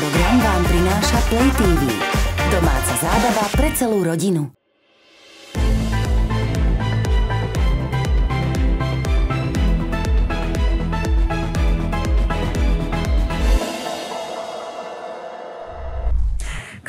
program vám prináša Play TV. Domáca zábava pre celú rodinu.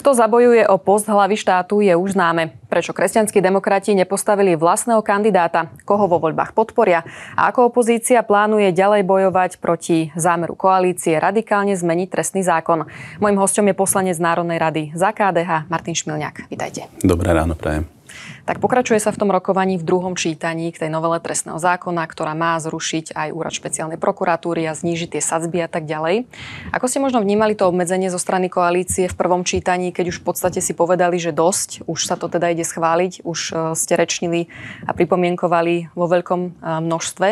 Kto zabojuje o post hlavy štátu je už známe. Prečo kresťanskí demokrati nepostavili vlastného kandidáta, koho vo voľbách podporia a ako opozícia plánuje ďalej bojovať proti zámeru koalície radikálne zmeniť trestný zákon. Mojím hostom je poslanec Národnej rady za KDH Martin Šmilňák. Vítajte. Dobré ráno, prajem. Tak pokračuje sa v tom rokovaní v druhom čítaní k tej novele trestného zákona, ktorá má zrušiť aj úrad špeciálnej prokuratúry a znížiť tie sadzby a tak ďalej. Ako ste možno vnímali to obmedzenie zo strany koalície v prvom čítaní, keď už v podstate si povedali, že dosť, už sa to teda ide schváliť, už e, ste rečnili a pripomienkovali vo veľkom e, množstve.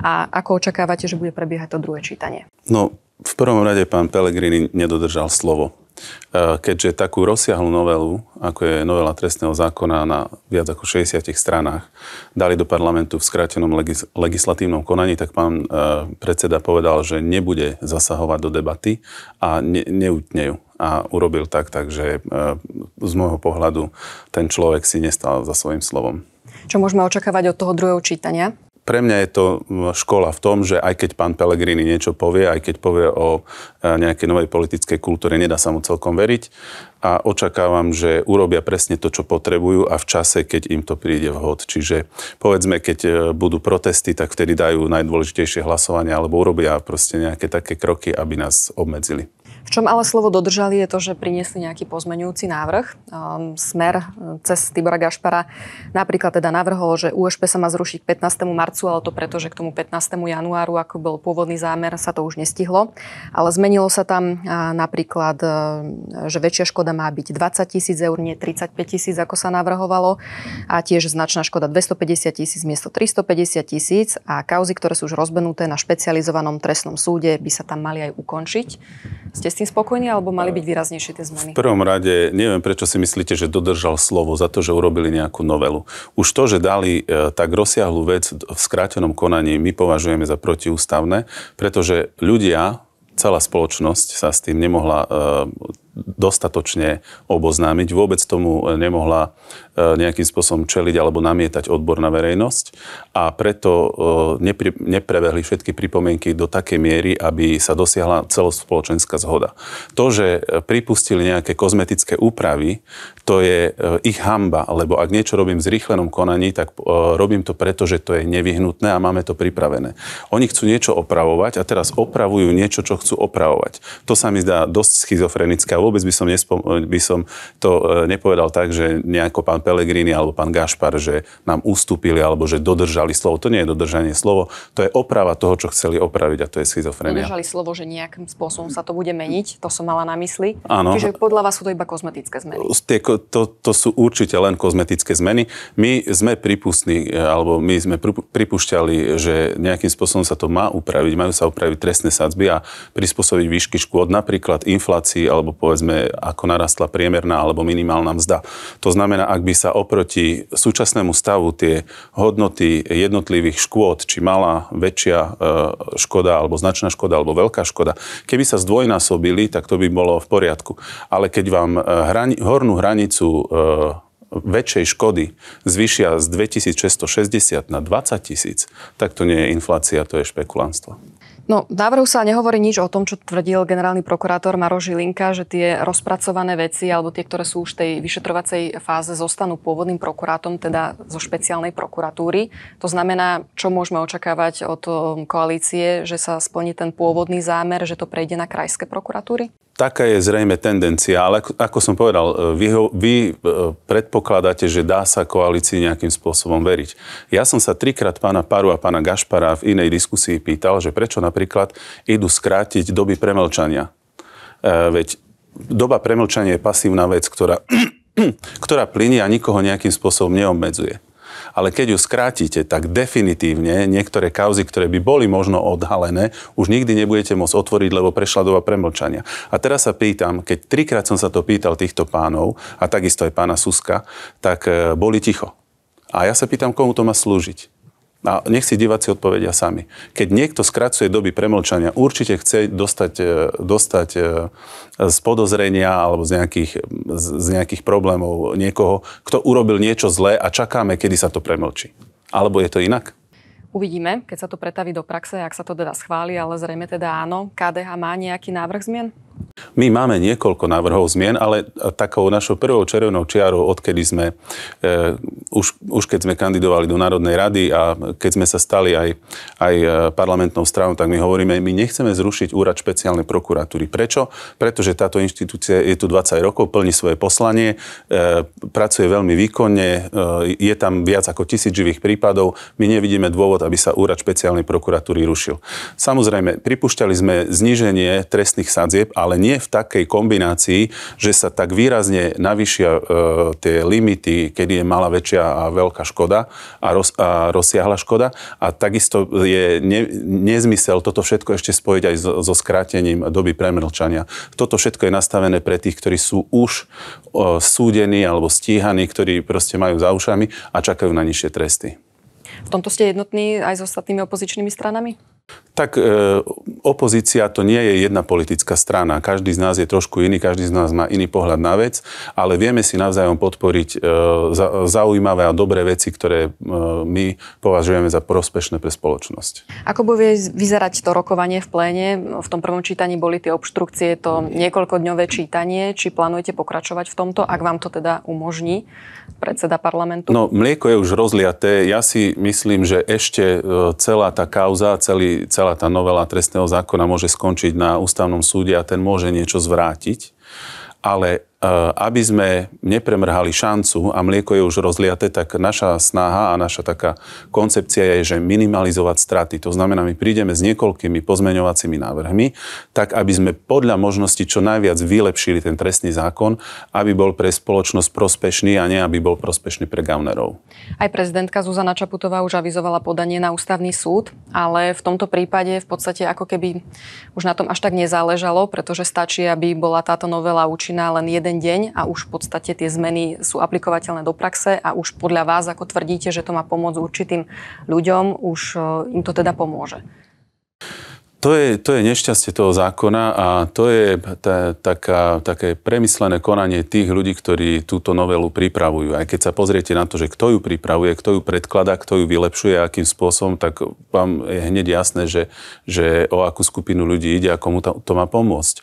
A ako očakávate, že bude prebiehať to druhé čítanie? No, v prvom rade pán Pellegrini nedodržal slovo. E, keďže takú rozsiahlu novelu, ako je novela trestného zákona na viac ako 60 stranách, dali do parlamentu v skrátenom legis- legislatívnom konaní, tak pán e, predseda povedal, že nebude zasahovať do debaty a ne- neutne ju. A urobil tak, takže e, z môjho pohľadu ten človek si nestal za svojím slovom. Čo môžeme očakávať od toho druhého čítania? Pre mňa je to škola v tom, že aj keď pán Pellegrini niečo povie, aj keď povie o e, nejakej novej politickej kultúre, nedá sa mu celkom veriť. A očakávam, že urobia presne to, čo potrebujú a v čase, keď im to príde vhod. Čiže povedzme, keď e, budú protesty, tak vtedy dajú najdôležitejšie hlasovanie alebo urobia proste nejaké také kroky, aby nás obmedzili. V čom ale slovo dodržali je to, že priniesli nejaký pozmenujúci návrh. Um, Smer uh, cez Tibora Gašpara napríklad teda navrhol, že USP sa má zrušiť 15. marcu, ale to preto, že k tomu 15. januáru, ako bol pôvodný zámer, sa to už nestihlo. Ale zmenilo sa tam napríklad, uh, že väčšia škoda má byť 20 tisíc eur, nie 35 tisíc, ako sa navrhovalo. A tiež značná škoda 250 tisíc miesto 350 tisíc a kauzy, ktoré sú už rozbenuté na špecializovanom trestnom súde, by sa tam mali aj ukončiť. Ste s tým spokojní, alebo mali byť výraznejšie tie zmeny? V prvom rade, neviem, prečo si myslíte, že dodržal slovo za to, že urobili nejakú novelu. Už to, že dali e, tak rozsiahlu vec v skrátenom konaní, my považujeme za protiústavné, pretože ľudia, celá spoločnosť sa s tým nemohla e, dostatočne oboznámiť. Vôbec tomu nemohla e, nejakým spôsobom čeliť alebo namietať odborná verejnosť a preto e, neprebehli všetky pripomienky do takej miery, aby sa dosiahla celospoločenská zhoda. To, že pripustili nejaké kozmetické úpravy, to je e, ich hamba, lebo ak niečo robím v zrýchlenom konaní, tak robím to preto, že to je nevyhnutné a máme to pripravené. Oni chcú niečo opravovať a teraz opravujú niečo, čo chcú opravovať. To sa mi zdá dosť schizofrenické vôbec by som, nespom- by som to e, nepovedal tak, že nejako pán Pelegrini alebo pán Gašpar, že nám ustúpili alebo že dodržali slovo. To nie je dodržanie slovo, to je oprava toho, čo chceli opraviť a to je schizofrenia. Dodržali slovo, že nejakým spôsobom sa to bude meniť, to som mala na mysli. Áno. Čiže podľa vás sú to iba kozmetické zmeny? To, to sú určite len kozmetické zmeny. My sme pripustní, e, alebo my sme pripúšťali, že nejakým spôsobom sa to má upraviť, majú sa upraviť trestné sadzby a prispôsobiť výšky škôd, napríklad inflácii alebo povedzme, ako narastla priemerná alebo minimálna mzda. To znamená, ak by sa oproti súčasnému stavu tie hodnoty jednotlivých škôd, či malá, väčšia e, škoda, alebo značná škoda, alebo veľká škoda, keby sa zdvojnásobili, tak to by bolo v poriadku. Ale keď vám e, hrani, hornú hranicu e, väčšej škody zvýšia z 2660 na 20 tisíc, tak to nie je inflácia, to je špekulantstvo. No, v návrhu sa nehovorí nič o tom, čo tvrdil generálny prokurátor Maro Žilinka, že tie rozpracované veci, alebo tie, ktoré sú už v tej vyšetrovacej fáze, zostanú pôvodným prokurátom, teda zo špeciálnej prokuratúry. To znamená, čo môžeme očakávať od um, koalície, že sa splní ten pôvodný zámer, že to prejde na krajské prokuratúry? Taká je zrejme tendencia, ale ako som povedal, e, vy, ho, vy e, predpokladáte, že dá sa koalícii nejakým spôsobom veriť. Ja som sa trikrát pána Paru a pána Gašpara v inej diskusii pýtal, že prečo napríklad idú skrátiť doby premlčania. E, veď doba premlčania je pasívna vec, ktorá, ktorá plinie a nikoho nejakým spôsobom neobmedzuje ale keď ju skrátite, tak definitívne niektoré kauzy, ktoré by boli možno odhalené, už nikdy nebudete môcť otvoriť, lebo prešla doba premlčania. A teraz sa pýtam, keď trikrát som sa to pýtal týchto pánov, a takisto aj pána Suska, tak e, boli ticho. A ja sa pýtam, komu to má slúžiť. A nech si diváci odpovedia sami. Keď niekto skracuje doby premlčania, určite chce dostať, e, dostať e, z podozrenia alebo z nejakých, z nejakých problémov niekoho, kto urobil niečo zlé a čakáme, kedy sa to premlčí. Alebo je to inak? Uvidíme, keď sa to pretaví do praxe, ak sa to teda schváli, ale zrejme teda áno. KDH má nejaký návrh zmien? My máme niekoľko návrhov zmien, ale takou našou prvou červenou čiarou, odkedy sme, e, už, už keď sme kandidovali do Národnej rady a keď sme sa stali aj, aj e, parlamentnou stranou, tak my hovoríme, my nechceme zrušiť úrad špeciálnej prokuratúry. Prečo? Pretože táto inštitúcia je tu 20 rokov, plní svoje poslanie, e, pracuje veľmi výkonne, e, je tam viac ako tisíc živých prípadov. My nevidíme dôvod, aby sa úrad špeciálnej prokuratúry rušil. Samozrejme, pripúšťali sme zníženie trestných sadzieb, ale ale nie v takej kombinácii, že sa tak výrazne navyšia e, tie limity, kedy je malá, väčšia a veľká škoda a, roz, a rozsiahla škoda. A takisto je ne, nezmysel toto všetko ešte spojiť aj so, so skrátením doby premlčania. Toto všetko je nastavené pre tých, ktorí sú už e, súdení alebo stíhaní, ktorí proste majú za ušami a čakajú na nižšie tresty. V tomto ste jednotní aj s ostatnými opozičnými stranami? Tak e, opozícia to nie je jedna politická strana. Každý z nás je trošku iný, každý z nás má iný pohľad na vec, ale vieme si navzájom podporiť e, za, zaujímavé a dobré veci, ktoré e, my považujeme za prospešné pre spoločnosť. Ako bude vyzerať to rokovanie v pléne? V tom prvom čítaní boli tie obštrukcie, to niekoľkodňové čítanie. Či plánujete pokračovať v tomto, ak vám to teda umožní predseda parlamentu? No, mlieko je už rozliaté. Ja si myslím, že ešte e, celá tá kauza, celý celá tá novela trestného zákona môže skončiť na ústavnom súde a ten môže niečo zvrátiť. Ale aby sme nepremrhali šancu a mlieko je už rozliaté, tak naša snaha a naša taká koncepcia je, že minimalizovať straty. To znamená, my prídeme s niekoľkými pozmeňovacími návrhmi, tak aby sme podľa možnosti čo najviac vylepšili ten trestný zákon, aby bol pre spoločnosť prospešný a nie aby bol prospešný pre gaunerov. Aj prezidentka Zuzana Čaputová už avizovala podanie na ústavný súd, ale v tomto prípade v podstate ako keby už na tom až tak nezáležalo, pretože stačí, aby bola táto novela účinná len jeden jeden deň a už v podstate tie zmeny sú aplikovateľné do praxe a už podľa vás, ako tvrdíte, že to má pomôcť určitým ľuďom, už e, im to teda pomôže. To je, to je nešťastie toho zákona a to je tá, taká, také premyslené konanie tých ľudí, ktorí túto novelu pripravujú. Aj keď sa pozriete na to, že kto ju pripravuje, kto ju predkladá, kto ju vylepšuje, akým spôsobom, tak vám je hneď jasné, že, že o akú skupinu ľudí ide a komu to, to má pomôcť. E,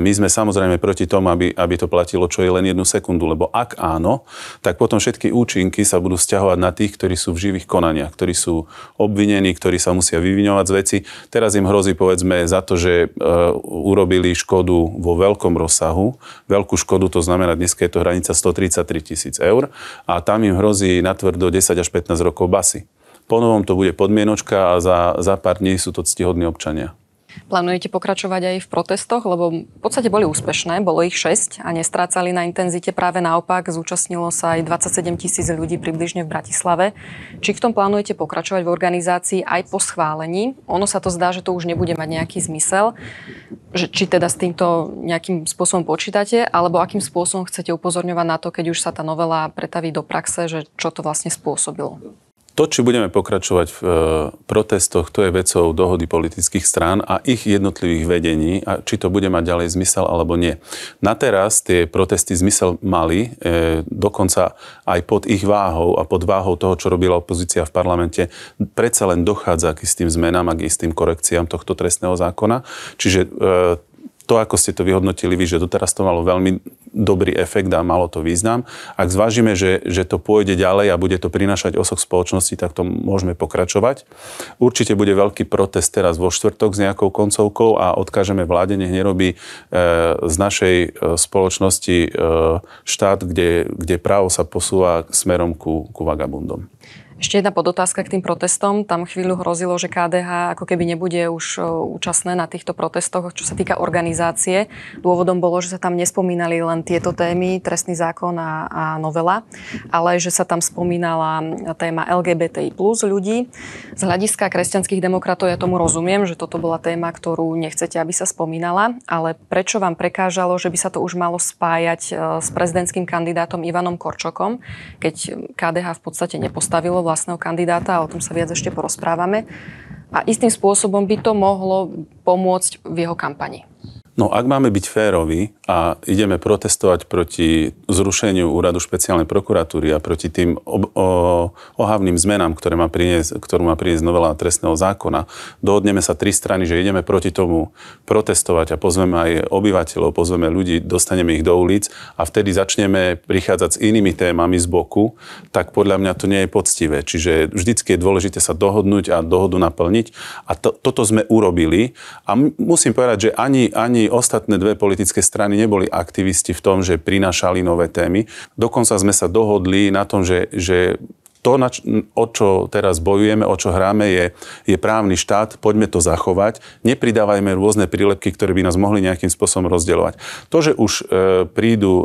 my sme samozrejme proti tomu, aby, aby to platilo čo je len jednu sekundu, lebo ak áno, tak potom všetky účinky sa budú stiahovať na tých, ktorí sú v živých konaniach, ktorí sú obvinení, ktorí sa musia vyviňovať z veci. Teraz im hrozí hrozí povedzme za to, že e, urobili škodu vo veľkom rozsahu. Veľkú škodu, to znamená, dnes je to hranica 133 tisíc eur a tam im hrozí natvrdo 10 až 15 rokov basy. Po novom to bude podmienočka a za, za pár dní sú to ctihodní občania. Plánujete pokračovať aj v protestoch, lebo v podstate boli úspešné, bolo ich 6 a nestrácali na intenzite. Práve naopak, zúčastnilo sa aj 27 tisíc ľudí približne v Bratislave. Či v tom plánujete pokračovať v organizácii aj po schválení? Ono sa to zdá, že to už nebude mať nejaký zmysel. Že, či teda s týmto nejakým spôsobom počítate, alebo akým spôsobom chcete upozorňovať na to, keď už sa tá novela pretaví do praxe, že čo to vlastne spôsobilo? To, či budeme pokračovať v e, protestoch, to je vecou dohody politických strán a ich jednotlivých vedení, a či to bude mať ďalej zmysel alebo nie. Na teraz tie protesty zmysel mali, e, dokonca aj pod ich váhou a pod váhou toho, čo robila opozícia v parlamente, predsa len dochádza k istým zmenám a k istým korekciám tohto trestného zákona. Čiže e, to, ako ste to vyhodnotili vy, že doteraz to malo veľmi dobrý efekt a malo to význam. Ak zvážime, že, že to pôjde ďalej a bude to prinášať osoch spoločnosti, tak to môžeme pokračovať. Určite bude veľký protest teraz vo štvrtok s nejakou koncovkou a odkážeme vláde, nech nerobí e, z našej e, spoločnosti e, štát, kde, kde právo sa posúva smerom ku, ku vagabundom. Ešte jedna podotázka k tým protestom. Tam chvíľu hrozilo, že KDH ako keby nebude už účastné na týchto protestoch, čo sa týka organizácie. Dôvodom bolo, že sa tam nespomínali len tieto témy, trestný zákon a, a novela, ale že sa tam spomínala téma LGBTI plus ľudí. Z hľadiska kresťanských demokratov ja tomu rozumiem, že toto bola téma, ktorú nechcete, aby sa spomínala, ale prečo vám prekážalo, že by sa to už malo spájať s prezidentským kandidátom Ivanom Korčokom, keď KDH v podstate nepostavilo vlastného kandidáta, o tom sa viac ešte porozprávame. A istým spôsobom by to mohlo pomôcť v jeho kampani. No ak máme byť férovi a ideme protestovať proti zrušeniu úradu špeciálnej prokuratúry a proti tým ob, o, ohavným zmenám, ktoré má priniesť, ktorú má priniesť novela trestného zákona, dohodneme sa tri strany, že ideme proti tomu protestovať a pozveme aj obyvateľov, pozveme ľudí, dostaneme ich do ulic a vtedy začneme prichádzať s inými témami z boku, tak podľa mňa to nie je poctivé. Čiže vždycky je dôležité sa dohodnúť a dohodu naplniť a to, toto sme urobili a musím povedať, že ani, ani ostatné dve politické strany neboli aktivisti v tom, že prinášali nové témy. Dokonca sme sa dohodli na tom, že, že to, o čo teraz bojujeme, o čo hráme, je, je právny štát, poďme to zachovať, nepridávajme rôzne prílepky, ktoré by nás mohli nejakým spôsobom rozdielovať. To, že už e, prídu e,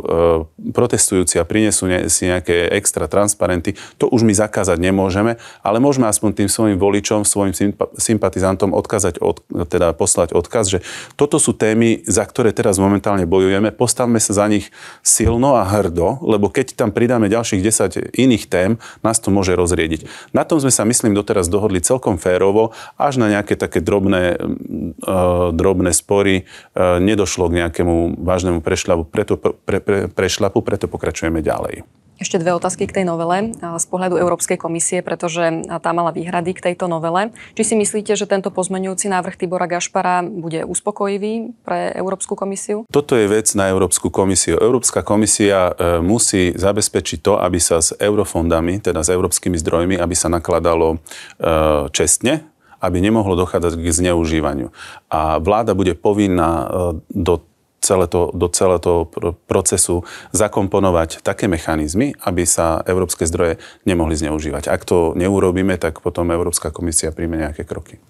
protestujúci a prinesú ne, si nejaké extra transparenty, to už my zakázať nemôžeme, ale môžeme aspoň tým svojim voličom, svojim sympatizantom odkázať, od, teda poslať odkaz, že toto sú témy, za ktoré teraz momentálne bojujeme, postavme sa za nich silno a hrdo, lebo keď tam pridáme ďalších 10 iných tém, nás to môže rozriediť. Na tom sme sa, myslím, doteraz dohodli celkom férovo, až na nejaké také drobné, uh, drobné spory uh, nedošlo k nejakému vážnemu prešľapu, preto, pre, pre, prešľapu, preto pokračujeme ďalej. Ešte dve otázky k tej novele z pohľadu Európskej komisie, pretože tá mala výhrady k tejto novele. Či si myslíte, že tento pozmenujúci návrh Tibora Gašpara bude uspokojivý pre Európsku komisiu? Toto je vec na Európsku komisiu. Európska komisia e, musí zabezpečiť to, aby sa s eurofondami, teda s európskymi zdrojmi, aby sa nakladalo e, čestne, aby nemohlo dochádzať k zneužívaniu. A vláda bude povinná e, do celé to, do celého toho procesu zakomponovať také mechanizmy, aby sa európske zdroje nemohli zneužívať. Ak to neurobíme, tak potom Európska komisia príjme nejaké kroky.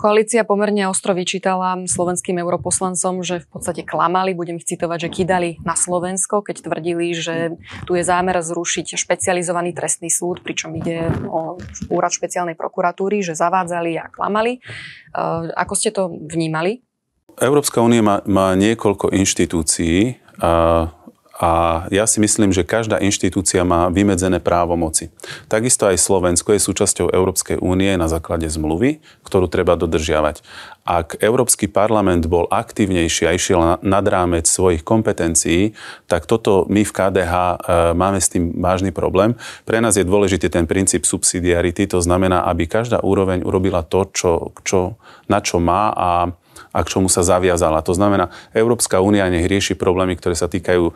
Koalícia pomerne ostro vyčítala slovenským europoslancom, že v podstate klamali, budem ich citovať, že kydali na Slovensko, keď tvrdili, že tu je zámer zrušiť špecializovaný trestný súd, pričom ide o úrad špeciálnej prokuratúry, že zavádzali a klamali. Ako ste to vnímali? Európska únia má, má niekoľko inštitúcií a, a ja si myslím, že každá inštitúcia má vymedzené právomoci. Takisto aj Slovensko je súčasťou Európskej únie na základe zmluvy, ktorú treba dodržiavať. Ak Európsky parlament bol aktívnejší a išiel nad rámec svojich kompetencií, tak toto my v KDH e, máme s tým vážny problém. Pre nás je dôležitý ten princíp subsidiarity, to znamená, aby každá úroveň urobila to, čo, čo, na čo má a a k čomu sa zaviazala. To znamená, Európska únia nech rieši problémy, ktoré sa týkajú e,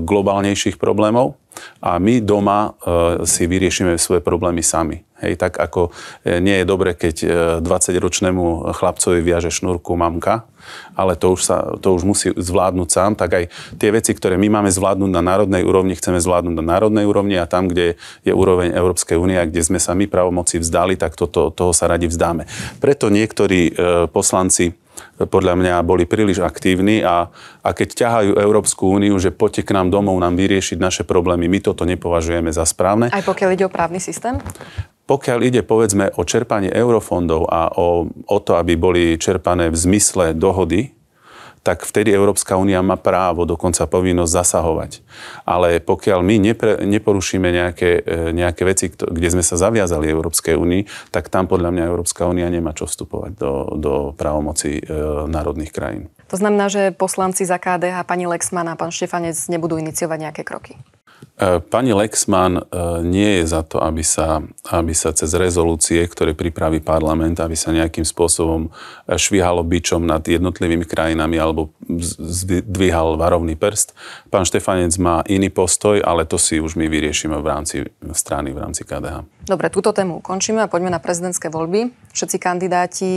globálnejších problémov a my doma e, si vyriešime svoje problémy sami. Hej, tak ako e, nie je dobre, keď 20-ročnému chlapcovi viaže šnúrku mamka, ale to už, sa, to už musí zvládnuť sám, tak aj tie veci, ktoré my máme zvládnuť na národnej úrovni, chceme zvládnuť na národnej úrovni a tam, kde je úroveň Európskej únie a kde sme sa my pravomoci vzdali, tak to, to, toho sa radi vzdáme. Preto niektorí poslanci podľa mňa boli príliš aktívni a, a keď ťahajú Európsku úniu, že poďte k nám domov nám vyriešiť naše problémy, my toto nepovažujeme za správne. Aj pokiaľ ide o právny systém? Pokiaľ ide povedzme o čerpanie eurofondov a o, o to, aby boli čerpané v zmysle dohody, tak vtedy Európska únia má právo, dokonca povinnosť zasahovať. Ale pokiaľ my nepre, neporušíme nejaké, e, nejaké veci, kde sme sa zaviazali Európskej únii, tak tam podľa mňa Európska únia nemá čo vstupovať do, do právomoci e, národných krajín. To znamená, že poslanci za KDH, pani Lexman a pán Štefanec nebudú iniciovať nejaké kroky? E, pani Lexman e, nie je za to, aby sa, aby sa cez rezolúcie, ktoré pripraví parlament, aby sa nejakým spôsobom e, švihalo bičom nad jednotlivými krajinami alebo zdvíhal varovný prst. Pán Štefanec má iný postoj, ale to si už my vyriešime v rámci strany, v rámci KDH. Dobre, túto tému ukončíme a poďme na prezidentské voľby. Všetci kandidáti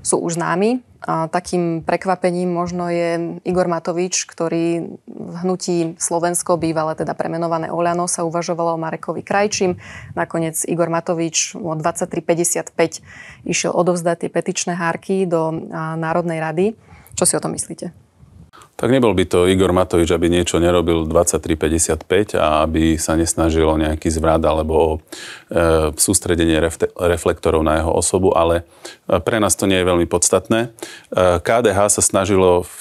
sú už známi. A takým prekvapením možno je Igor Matovič, ktorý v hnutí Slovensko, bývalé teda premenované Oľano, sa uvažovalo o Marekovi Krajčím. Nakoniec Igor Matovič o 23.55 išiel odovzdať tie petičné hárky do Národnej rady. Čo si o tom myslíte? Tak nebol by to Igor Matovič, aby niečo nerobil 23.55 a aby sa nesnažil o nejaký zvrat alebo e, sústredenie reflektorov na jeho osobu, ale Pre nás to nie je veľmi podstatné. KDH sa snažilo v,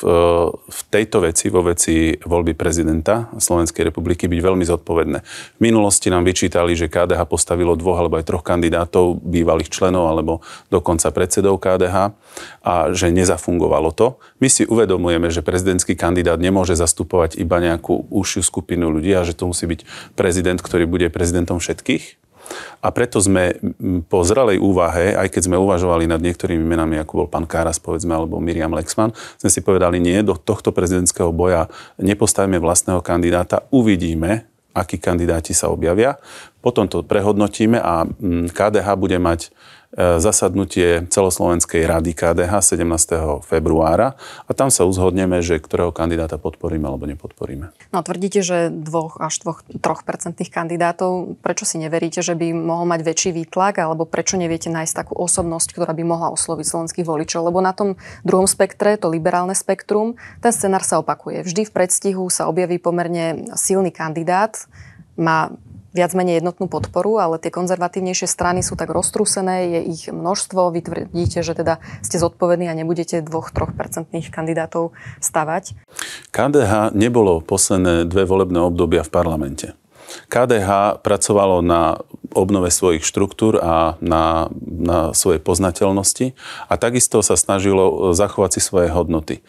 v tejto veci, vo veci voľby prezidenta Slovenskej republiky byť veľmi zodpovedné. V minulosti nám vyčítali, že KDH postavilo dvoch alebo aj troch kandidátov, bývalých členov alebo dokonca predsedov KDH a že nezafungovalo to. My si uvedomujeme, že prezidentský kandidát nemôže zastupovať iba nejakú užšiu skupinu ľudí a že to musí byť prezident, ktorý bude prezidentom všetkých. A preto sme po zrelej úvahe, aj keď sme uvažovali nad niektorými menami, ako bol pán Káras, povedzme, alebo Miriam Lexman, sme si povedali, nie, do tohto prezidentského boja nepostavíme vlastného kandidáta, uvidíme, akí kandidáti sa objavia. Potom to prehodnotíme a KDH bude mať zasadnutie celoslovenskej rady KDH 17. februára a tam sa uzhodneme, že ktorého kandidáta podporíme alebo nepodporíme. No tvrdíte, že dvoch až dvoch, troch percentných kandidátov. Prečo si neveríte, že by mohol mať väčší výtlak alebo prečo neviete nájsť takú osobnosť, ktorá by mohla osloviť slovenských voličov? Lebo na tom druhom spektre, to liberálne spektrum, ten scenár sa opakuje. Vždy v predstihu sa objaví pomerne silný kandidát, má viac menej jednotnú podporu, ale tie konzervatívnejšie strany sú tak roztrúsené, je ich množstvo, vy tvrdíte, že teda ste zodpovední a nebudete dvoch, troch percentných kandidátov stavať. KDH nebolo posledné dve volebné obdobia v parlamente. KDH pracovalo na obnove svojich štruktúr a na, na svojej poznateľnosti a takisto sa snažilo zachovať si svoje hodnoty.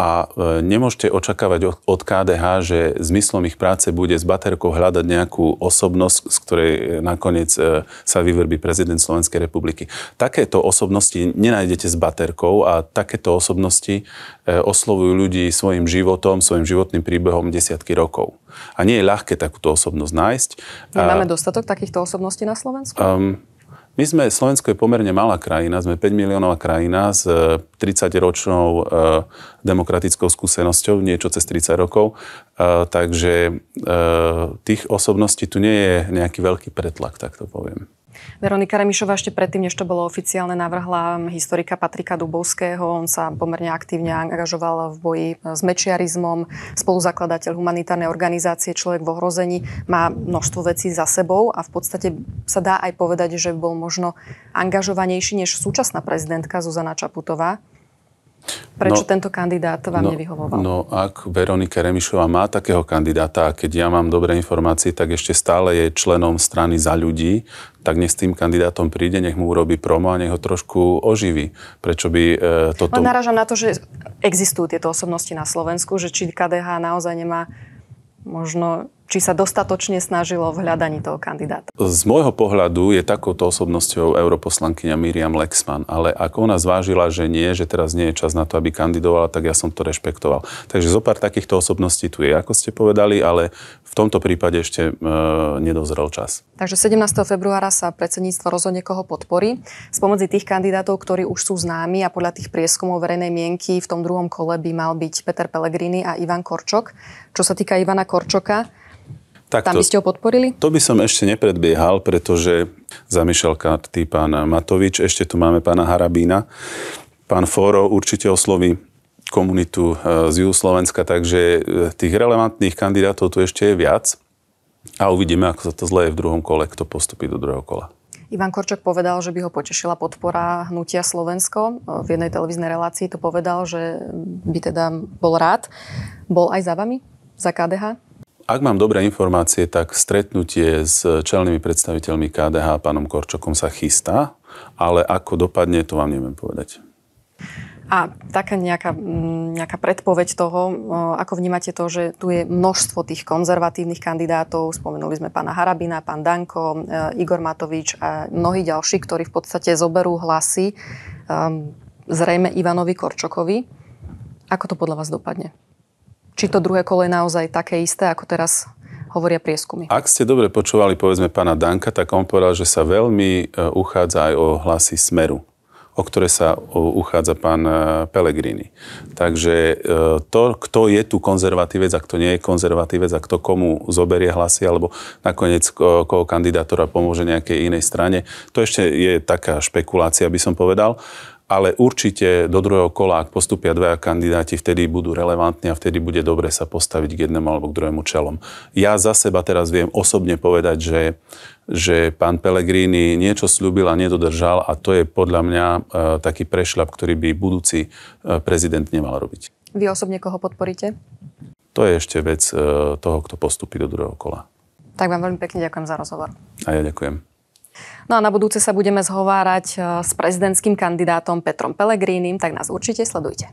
A e, nemôžete očakávať od KDH, že zmyslom ich práce bude s baterkou hľadať nejakú osobnosť, z ktorej nakoniec e, sa vyvrbí prezident Slovenskej republiky. Takéto osobnosti nenájdete s baterkou a takéto osobnosti e, oslovujú ľudí svojim životom, svojim životným príbehom desiatky rokov. A nie je ľahké takúto osobnosť nájsť. Nemáme dostatok takýchto osobností na Slovensku? Um, my sme, Slovensko je pomerne malá krajina, sme 5 miliónová krajina s 30-ročnou e, e, demokratickou skúsenosťou, niečo cez 30 rokov, e, takže tých osobností tu nie je nejaký veľký pretlak, tak to poviem. Veronika Remišová ešte predtým, než to bolo oficiálne, navrhla historika Patrika Dubovského. On sa pomerne aktívne angažoval v boji s mečiarizmom, spoluzakladateľ humanitárnej organizácie Človek v ohrození. Má množstvo vecí za sebou a v podstate sa dá aj povedať, že bol možno angažovanejší než súčasná prezidentka Zuzana Čaputová. Prečo no, tento kandidát vám no, nevyhovoval? No ak Veronika Remišová má takého kandidáta a keď ja mám dobré informácie, tak ešte stále je členom strany za ľudí, tak nech s tým kandidátom príde, nech mu urobí promo a nech ho trošku oživí. Prečo by e, toto... Len narážam na to, že existujú tieto osobnosti na Slovensku, že či KDH naozaj nemá možno či sa dostatočne snažilo v hľadaní toho kandidáta. Z môjho pohľadu je takouto osobnosťou europoslankyňa Miriam Lexman, ale ako ona zvážila, že nie, že teraz nie je čas na to, aby kandidovala, tak ja som to rešpektoval. Takže zo pár takýchto osobností tu je, ako ste povedali, ale v tomto prípade ešte e, nedozrel čas. Takže 17. februára sa predsedníctvo rozhodne koho podporí. Spomedzi tých kandidátov, ktorí už sú známi a podľa tých prieskumov verejnej mienky v tom druhom kole by mal byť Peter Pellegrini a Ivan Korčok. Čo sa týka Ivana Korčoka, tak Tam by ste ho podporili? To by som ešte nepredbiehal, pretože zamýšľal karty pán Matovič, ešte tu máme pána Harabína. Pán Foro určite osloví komunitu e, z Juhu Slovenska, takže e, tých relevantných kandidátov tu ešte je viac. A uvidíme, ako sa to zleje v druhom kole, kto postupí do druhého kola. Ivan Korčok povedal, že by ho potešila podpora hnutia Slovensko. V jednej televíznej relácii to povedal, že by teda bol rád. Bol aj za vami? Za KDH? Ak mám dobré informácie, tak stretnutie s čelnými predstaviteľmi KDH a pánom Korčokom sa chystá, ale ako dopadne, to vám neviem povedať. A taká nejaká, nejaká predpoveď toho, ako vnímate to, že tu je množstvo tých konzervatívnych kandidátov, spomenuli sme pána Harabina, pán Danko, e, Igor Matovič a mnohí ďalší, ktorí v podstate zoberú hlasy um, zrejme Ivanovi Korčokovi. Ako to podľa vás dopadne? Či to druhé kolo je naozaj také isté, ako teraz hovoria prieskumy. Ak ste dobre počúvali, povedzme, pána Danka, tak on povedal, že sa veľmi e, uchádza aj o hlasy Smeru o ktoré sa uchádza pán e, Pellegrini. Takže e, to, kto je tu konzervatívec a kto nie je konzervatívec a kto komu zoberie hlasy alebo nakoniec koho kandidátora pomôže nejakej inej strane, to ešte je taká špekulácia, by som povedal. Ale určite do druhého kola, ak postupia dvaja kandidáti, vtedy budú relevantní a vtedy bude dobre sa postaviť k jednému alebo k druhému čelom. Ja za seba teraz viem osobne povedať, že, že pán Pellegrini niečo slúbil a nedodržal a to je podľa mňa e, taký prešľap, ktorý by budúci e, prezident nemal robiť. Vy osobne koho podporíte? To je ešte vec e, toho, kto postupí do druhého kola. Tak vám veľmi pekne ďakujem za rozhovor. A ja ďakujem. No a na budúce sa budeme zhovárať s prezidentským kandidátom Petrom Pellegrínim, tak nás určite sledujte.